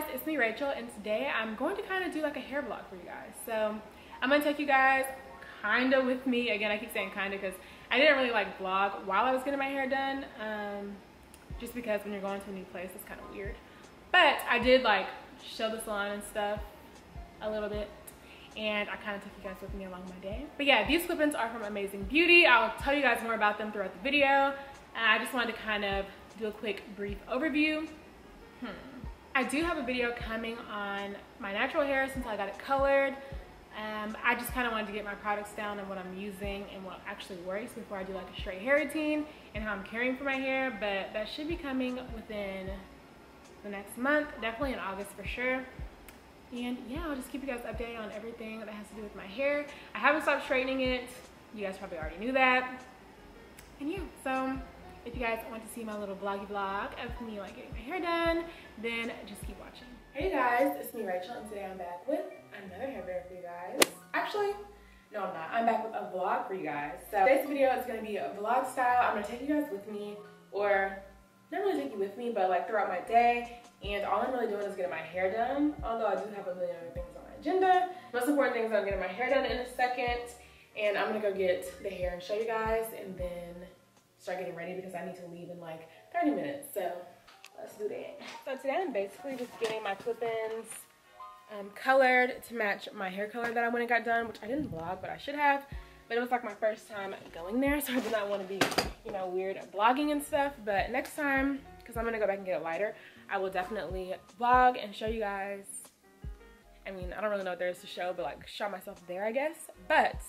guys, it's me Rachel and today I'm going to kind of do like a hair vlog for you guys. So I'm going to take you guys kind of with me. Again, I keep saying kind of because I didn't really like vlog while I was getting my hair done. Um, just because when you're going to a new place, it's kind of weird. But I did like show the salon and stuff a little bit and I kind of took you guys with me along my day. But yeah, these clip-ins are from Amazing Beauty. I'll tell you guys more about them throughout the video. I just wanted to kind of do a quick brief overview. Hmm. I do have a video coming on my natural hair since I got it colored. Um, I just kind of wanted to get my products down and what I'm using and what actually works before I do like a straight hair routine and how I'm caring for my hair. But that should be coming within the next month, definitely in August for sure. And yeah, I'll just keep you guys updated on everything that has to do with my hair. I haven't stopped straightening it. You guys probably already knew that. And yeah, so if you guys want to see my little vloggy vlog of me like getting my hair done, then just keep watching. Hey guys, it's me Rachel and today I'm back with another hair video for you guys. Actually, no I'm not. I'm back with a vlog for you guys. So today's video is going to be a vlog style. I'm going to take you guys with me or not really take you with me, but like throughout my day. And all I'm really doing is getting my hair done. Although I do have a million other things on my agenda. Most important thing is I'm getting my hair done in a second. And I'm gonna go get the hair and show you guys and then start getting ready because I need to leave in like 30 minutes. So let's do that. So today I'm basically just getting my clip-ins um, colored to match my hair color that I went and got done, which I didn't vlog, but I should have. But it was like my first time going there, so I did not want to be, you know, weird vlogging and stuff. But next time, because I'm going to go back and get it lighter, I will definitely vlog and show you guys. I mean, I don't really know what there is to show, but like show myself there, I guess. But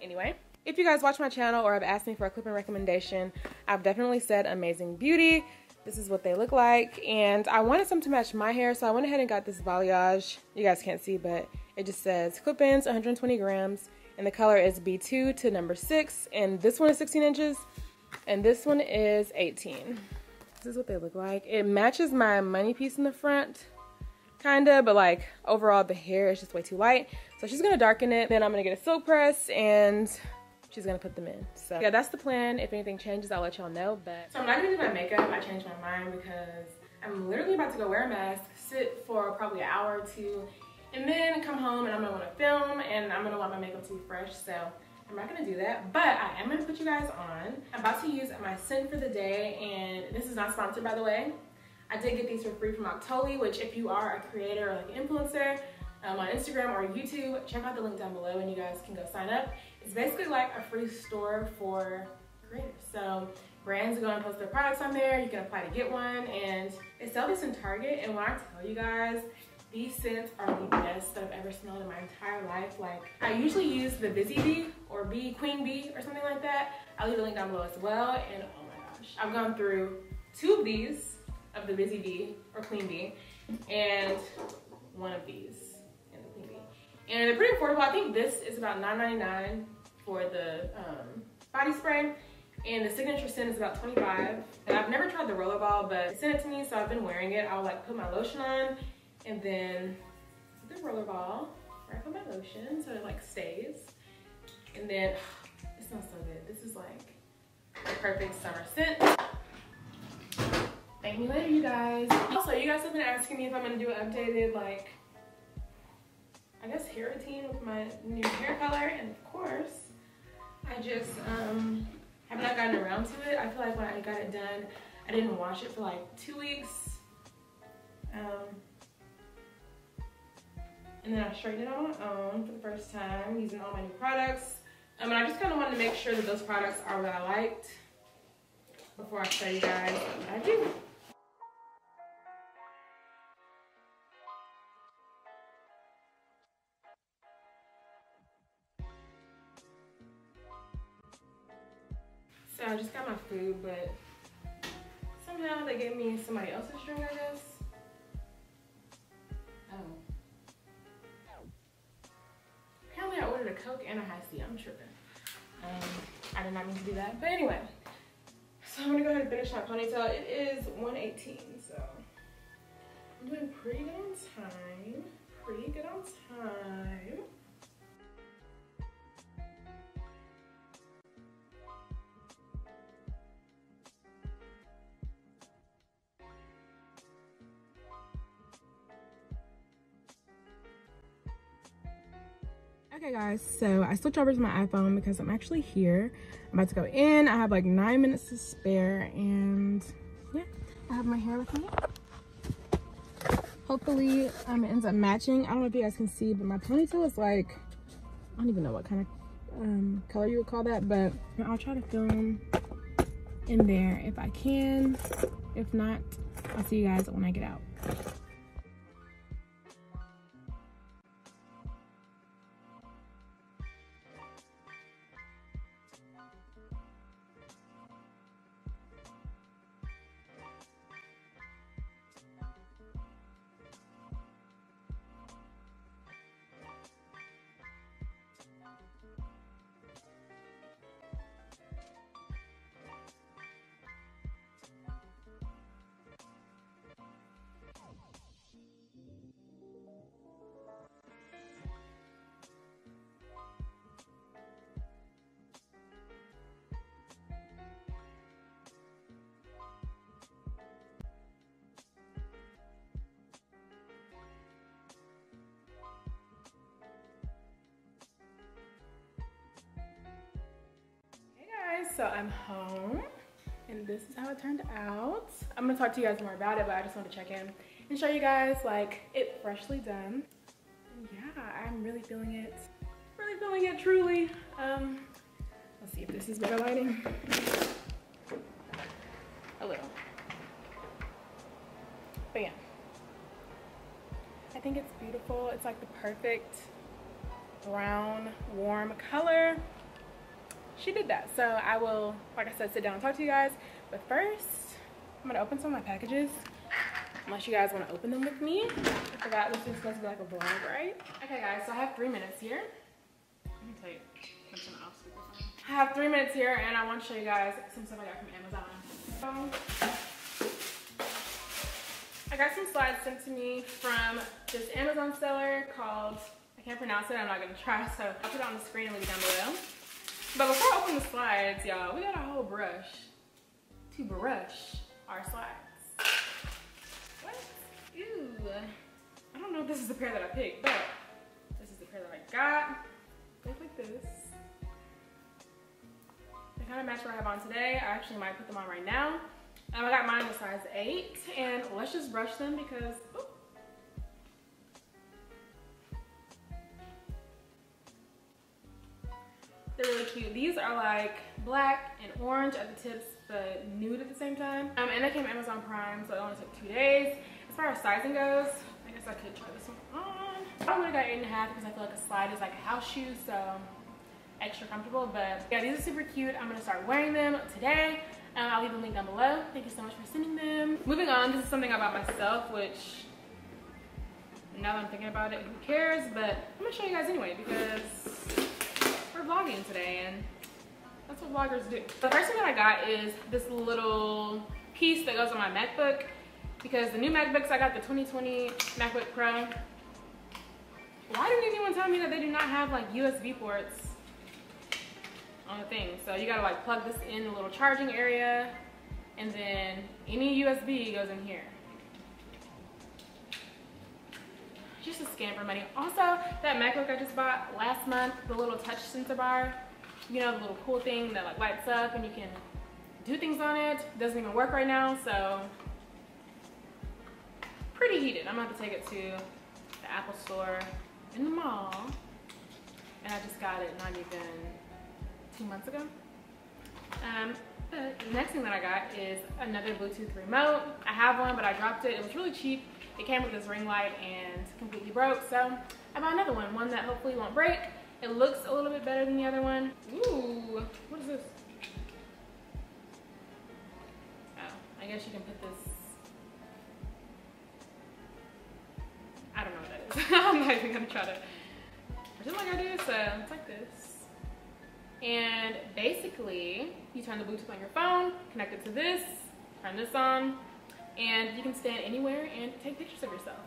anyway, if you guys watch my channel or have asked me for a clip-in recommendation, I've definitely said Amazing Beauty. This is what they look like. And I wanted some to match my hair, so I went ahead and got this balayage. You guys can't see, but it just says clip-ins, 120 grams. And the color is B2 to number 6. And this one is 16 inches. And this one is 18. This is what they look like. It matches my money piece in the front, kinda, but like overall the hair is just way too light. So she's gonna darken it. Then I'm gonna get a silk press and she's gonna put them in. So yeah, that's the plan. If anything changes, I'll let y'all know. But so I'm not gonna do my makeup. I changed my mind because I'm literally about to go wear a mask, sit for probably an hour or two, and then come home and I'm gonna wanna film and I'm gonna want my makeup to be fresh. So I'm not gonna do that, but I am gonna put you guys on. I'm about to use my scent for the day and this is not sponsored by the way. I did get these for free from Octoly, which if you are a creator or like an influencer, um, on Instagram or YouTube, check out the link down below and you guys can go sign up. It's basically like a free store for creators. So brands go and post their products on there. You can apply to get one and they sell this in Target. And when I tell you guys, these scents are the best that I've ever smelled in my entire life. Like I usually use the Busy Bee or Bee, Queen Bee or something like that. I'll leave the link down below as well. And oh my gosh, I've gone through two of these of the Busy Bee or Queen Bee and one of these and they're pretty affordable. I think this is about $9.99 for the um, body spray. And the signature scent is about 25. And I've never tried the rollerball, but they sent it to me, so I've been wearing it. I'll like put my lotion on and then the rollerball right on my lotion so it like stays. And then, it smells so good. This is like the perfect summer scent. Thank me later, you guys. Also, you guys have been asking me if I'm gonna do an updated like I guess hair routine with my new hair color and of course I just um, have not gotten around to it. I feel like when I got it done I didn't wash it for like two weeks um, and then I straightened it on my own for the first time using all my new products um, and I just kind of wanted to make sure that those products are what I liked before I show you guys what I do. So I just got my food, but somehow they gave me somebody else's drink, I guess. Oh. Apparently I ordered a Coke and a Hi-C. I'm tripping. Um, I did not mean to do that. But anyway, so I'm gonna go ahead and finish my ponytail. It is 118, so I'm doing pretty good on time. Pretty good on time. Okay guys, so I switched over to my iPhone because I'm actually here. I'm about to go in. I have like nine minutes to spare and yeah, I have my hair with me. Hopefully um, it ends up matching. I don't know if you guys can see, but my ponytail is like, I don't even know what kind of um, color you would call that, but I'll try to film in there if I can. If not, I'll see you guys when I get out. So I'm home and this is how it turned out. I'm gonna talk to you guys more about it, but I just want to check in and show you guys like it freshly done. Yeah, I'm really feeling it. Really feeling it truly. Um, let's see if this is better lighting. A little. But yeah. I think it's beautiful. It's like the perfect brown, warm color she did that. So I will, like I said, sit down and talk to you guys. But first, I'm gonna open some of my packages. Unless you guys wanna open them with me. I forgot this is supposed to be like a vlog, right? Okay guys, so I have three minutes here. Let me tell you, I have three minutes here and I want to show you guys some stuff I got from Amazon. Um, I got some slides sent to me from this Amazon seller called, I can't pronounce it, I'm not gonna try, so I'll put it on the screen and leave it down below. But before I open the slides, y'all, we got a whole brush to brush our slides. What? Ew. I don't know if this is the pair that I picked, but this is the pair that I got. They look like this. They kind of match what I have on today. I actually might put them on right now. Um, I got mine in size 8, and let's just brush them because, They're really cute. These are like black and orange at the tips, but nude at the same time. Um, and they came Amazon Prime, so it only took two days. As far as sizing goes, I guess I could try this one on. I would have got eight and a half because I feel like a slide is like a house shoe, so extra comfortable. But yeah, these are super cute. I'm gonna start wearing them today. Um, I'll leave the link down below. Thank you so much for sending them. Moving on, this is something I bought myself, which now that I'm thinking about it, who cares? But I'm gonna show you guys anyway because vlogging today and that's what vloggers do. The first thing that I got is this little piece that goes on my MacBook because the new MacBooks, I got the 2020 MacBook Pro. Why didn't anyone tell me that they do not have like USB ports on the thing? So you gotta like plug this in the little charging area and then any USB goes in here. Just a scam for money. Also, that MacBook I just bought last month, the little touch sensor bar, you know, the little cool thing that like lights up and you can do things on it. Doesn't even work right now, so pretty heated. I'm gonna have to take it to the Apple store in the mall. And I just got it not even two months ago. Um, the next thing that I got is another Bluetooth remote. I have one, but I dropped it. It was really cheap. It came with this ring light and completely broke. So I bought another one, one that hopefully won't break. It looks a little bit better than the other one. Ooh, what is this? Oh, I guess you can put this. I don't know what that is. I'm not even gonna try to pretend like I do. So it's like this. And basically, you turn the Bluetooth on your phone, connect it to this, turn this on, and you can stand anywhere and take pictures of yourself.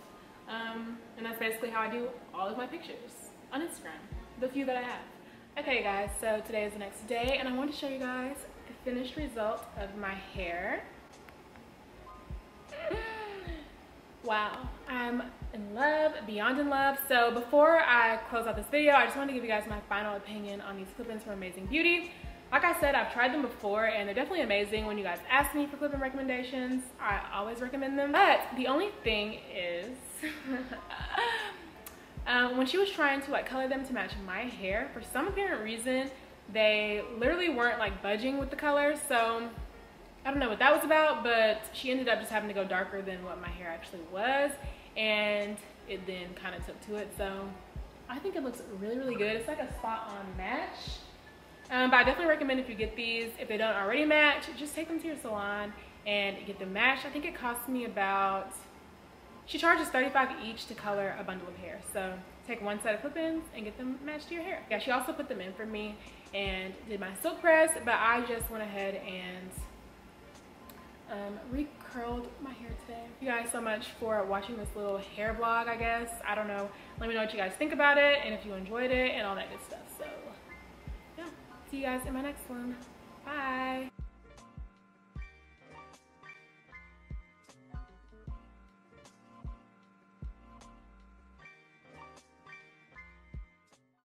Um, and that's basically how I do all of my pictures on Instagram, the few that I have. Okay guys, so today is the next day and I want to show you guys the finished result of my hair. wow, I'm in love, beyond in love. So before I close out this video, I just want to give you guys my final opinion on these clip-ins from Amazing Beauty. Like I said, I've tried them before and they're definitely amazing. When you guys ask me for clip-in recommendations, I always recommend them. But the only thing is, um, when she was trying to like color them to match my hair, for some apparent reason, they literally weren't like budging with the color. So I don't know what that was about, but she ended up just having to go darker than what my hair actually was. And it then kind of took to it. So I think it looks really, really good. It's like a spot on match. Um, but I definitely recommend if you get these, if they don't already match, just take them to your salon and get them matched. I think it cost me about, she charges 35 each to color a bundle of hair. So take one set of clip-ins and get them matched to your hair. Yeah, she also put them in for me and did my silk press, but I just went ahead and um, recurled my hair today. Thank you guys so much for watching this little hair vlog, I guess. I don't know. Let me know what you guys think about it and if you enjoyed it and all that good stuff. See you guys in my next one. Bye.